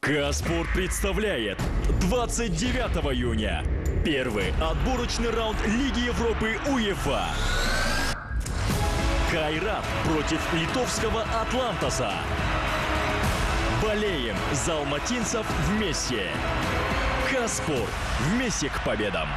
Каспорт представляет 29 июня первый отборочный раунд Лиги Европы УЕФА. Кайрат против литовского Атлантаса. Болеем за алматинцев вместе. Каспорт Вместе к победам.